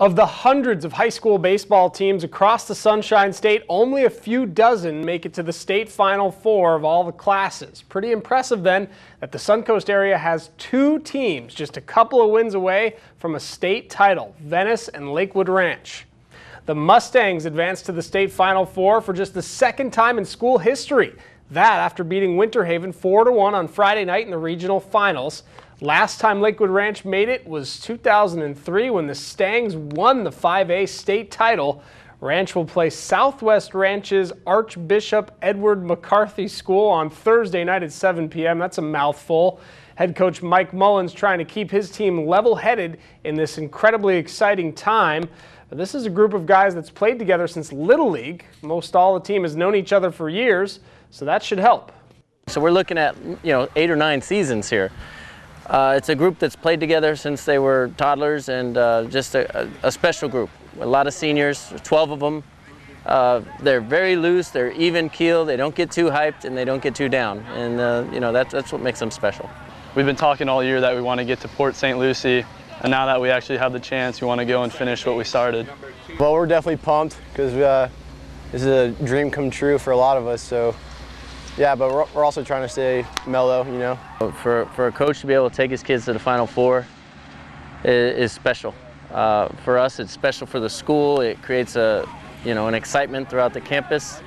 Of the hundreds of high school baseball teams across the Sunshine State, only a few dozen make it to the state Final Four of all the classes. Pretty impressive then that the Suncoast area has two teams just a couple of wins away from a state title, Venice and Lakewood Ranch. The Mustangs advanced to the state Final Four for just the second time in school history. That after beating Winter Haven 4-1 on Friday night in the regional finals. Last time Lakewood Ranch made it was 2003 when the Stangs won the 5A state title. Ranch will play Southwest Ranches Archbishop Edward McCarthy School on Thursday night at 7 p.m. That's a mouthful. Head coach Mike Mullins trying to keep his team level headed in this incredibly exciting time. This is a group of guys that's played together since Little League. Most all the team has known each other for years, so that should help. So we're looking at, you know, eight or nine seasons here. Uh, it's a group that's played together since they were toddlers and uh, just a, a, special group. A lot of seniors, 12 of them. Uh, they're very loose, they're even keel, they don't get too hyped and they don't get too down. And uh, you know, that, that's what makes them special. We've been talking all year that we want to get to Port St. Lucie and now that we actually have the chance, we want to go and finish what we started. Well, we're definitely pumped because uh, this is a dream come true for a lot of us. So yeah, but we're, we're also trying to stay mellow, you know. For, for a coach to be able to take his kids to the Final Four is, is special. Uh, for us, it's special for the school. It creates a, you know, an excitement throughout the campus.